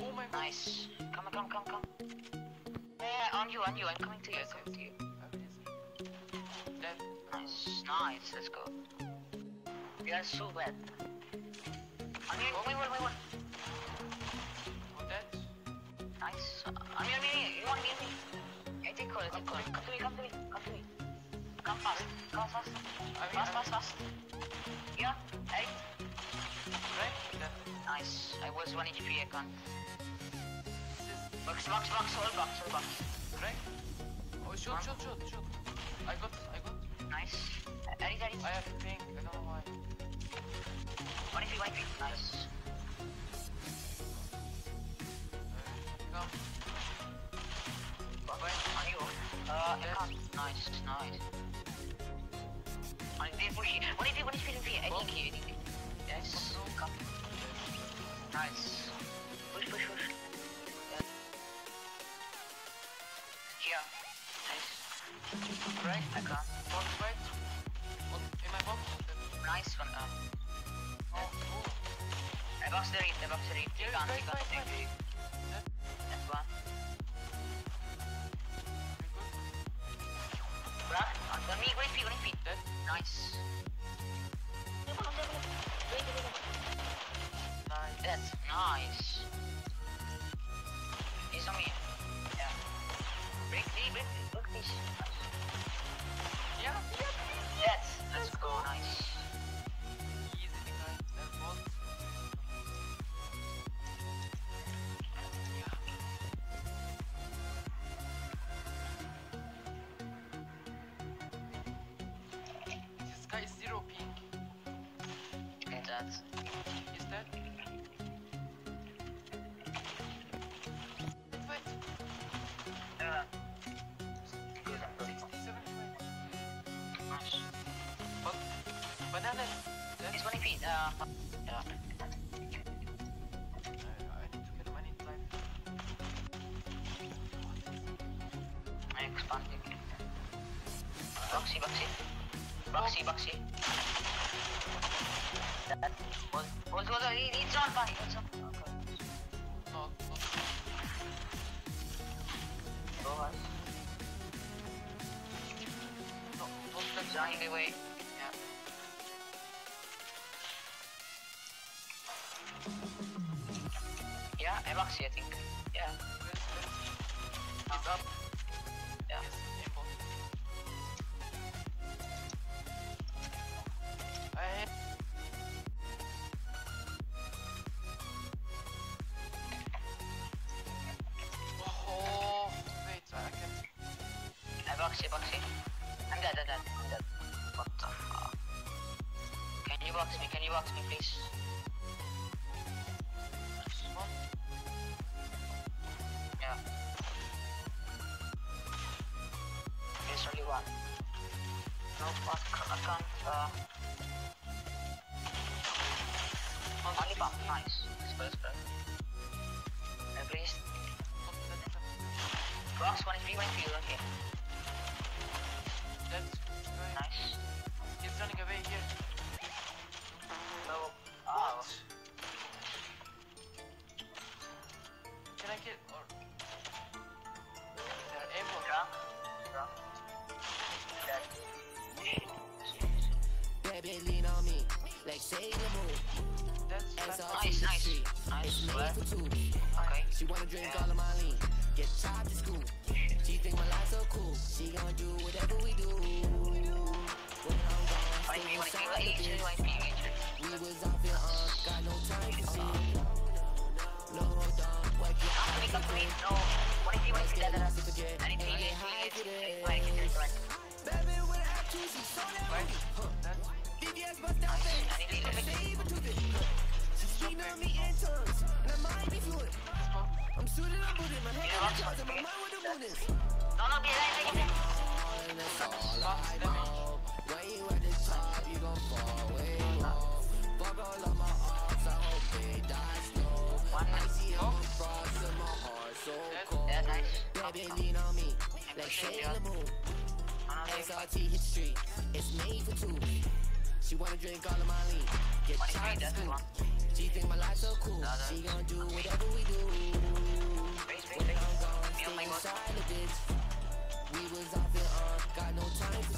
Oh my. Nice. Come, come, come, come. Yeah, on you, on you. I'm coming to you. Yes, coming to you. Nice, nice. Let's go. We are so bad. On you, one, one, one. Oh, dead. Nice. On me, on me. You want me, on me? I take call, I take call. Come to me, come to me, come to me. Come fast, come fast. I mean, Fast, I fast, fast. Yeah, hey. Right? Dead. Nice. I was 1 HP, I can't. Box, box, box, all box, all box. right? Oh, shoot, shoot, shoot, shoot. I got, I got. Nice. Eddie, Eddie. I have ping. I don't know why. 1 HP, 1 HP. Nice. Come. Wait, on you. Uh, I can't. Nice, nice. Nice. Push, push, push. Here. Nice. Right? I can't. Box right. In my box. Nice one. Uh, Oh, oh. I box the reef, I box the reef. You can't, you can't take the wait. reef. That's one. Bruh, on me, 1 HP, 1 HP. Dead. Nice. Nice. Nice. He's on me. Yeah. Break the, break the, break this. Yeah, yeah. That's, let's go, nice. Easy behind that bot. This guy is zero ping. Okay, that's, Is that? I need to get him. I need life. I'm expanding. Boxy, boxy. Boxy, boxy. That, hold, hold, he- he's on fire, he's on fire. Don't touch He's running away. Yeah. Yeah, I'm boxy, I think. Yeah. Where's, where's... He's up. Box me? Can you box me, please? Yeah. There's only one. No fuck, I can't, uh... Only pump, nice. Go, let's. And please, box one is free, one is free, okay. that's. Nice. He's running away here. Like Moon. That's Ass that's off Nice, the nice. Nice, It's made for two. Okay. She wanna drink all of my lean. Get chopped to school. She think my life so cool. She gonna do whatever we do. When I'm gone, One stay free, one is free, inside one the is free, bitch. one is free, one is free. We was out there, uh, got no time to see. No, dog, wipe your Come to me, eyes come to and No. One is free, one is free, Get dead, dead, lost dead. if forget. I need to And heal, get heal, high heal, to heal. this. Right, heal, right. Baby, with an attitude, she so damn right. moody. Huh. That's VVS bust down Nice. face. I need to heal, It's heal. savor to this. She speaking on me in tongues. And I might be fluent. spot. I'm suited up with it. Yeah, the the that's I know. When you at the top, you gon' fall way more. Fuck all of my odds, I hope they die slow. One I see. I'm a frost and my heart so Dead. cold. Yeah, nice. Baby, lean on me, like Sailor. Moon. SRT street, it's made for two. She wanna drink all of my lean. Get tired of. She think my life so cool. She gonna do whatever we do. When I'm gone, stay inside the bitch. We was off and on, got no time